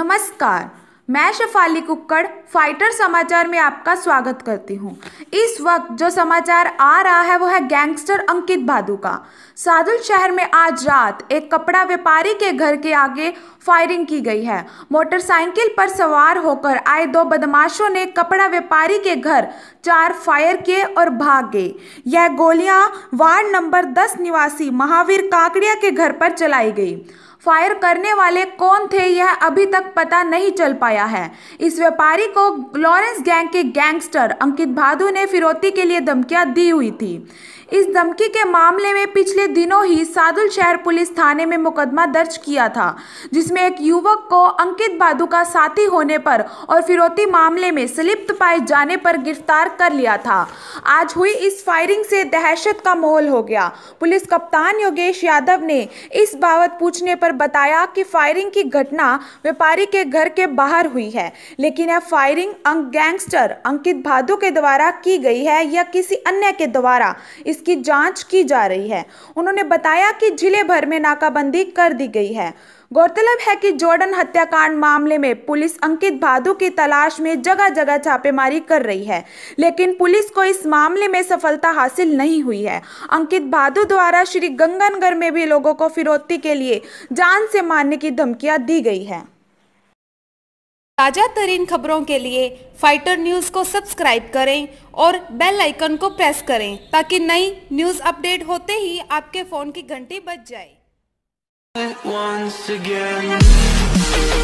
नमस्कार, मैं शफाली कुक्कड़, फाइटर समाचार में आपका स्वागत करती हूँ। इस वक्त जो समाचार आ रहा है, वो है गैंगस्टर अंकित भादु का। सादुल शहर में आज रात एक कपड़ा व्यापारी के घर के आगे फायरिंग की गई है। मोटरसाइकिल पर सवार होकर आए दो बदमाशों ने कपड़ा व्यापारी के घर चार फायर किए और भाग गए। यह गोलियाँ वार्ड नंबर 10 निवासी महावीर काकड़िया के घर पर चलाई गई। फायर करने वाले कौन थे यह अभी तक पता नहीं चल पाया है। इस व्यापारी को लॉरेंस गैंग के गैंगस्टर अंकित भादु ने फिरौती के लिए धमकियाँ दी हुई थी। इस धमकी के मामले में पिछले दिनों ही सादुल शहर पुलिस थाने में मुकदमा दर्ज किया था, जिसमें एक युवक को अंकित बादू का साथी होने पर और फिरौती मामले में संलिप्त पाए जाने पर गिरफ़्तार कर लिया था। आज हुई इस फायरिंग से दहशत का माहौल हो गया। पुलिस कप्तान योगेश यादव ने इस बाबत पूछने पर बताया कि फायरिंग की घटना व्यापारी के घर के बाहर हुई है, लेकिन यह फायरिंग गैंगस्टर अंकित भादू के द्वारा की गई है या किसी अन्य के द्वारा, इसकी जाँच की जा रही है। उन्होंने बताया कि ज़िले भर में नाकाबंदी कर दी गई है। गौरतलब है कि जॉर्डन हत्याकांड मामले में पुलिस अंकित भादु की तलाश में जगह जगह छापेमारी कर रही है, लेकिन पुलिस को इस मामले में सफलता हासिल नहीं हुई है। अंकित भादु द्वारा श्री गंगनगर में भी लोगों को फिरौती के लिए जान से मारने की धमकियाँ दी गई है। ताज़ा तरीन खबरों के लिए फाइटर न्यूज़ को सब्सक्राइब करें और बेल आइकन को प्रेस करें, ताकि नई न्यूज़ अपडेट होते ही आपके फ़ोन की घंटी बज जाए। Once again.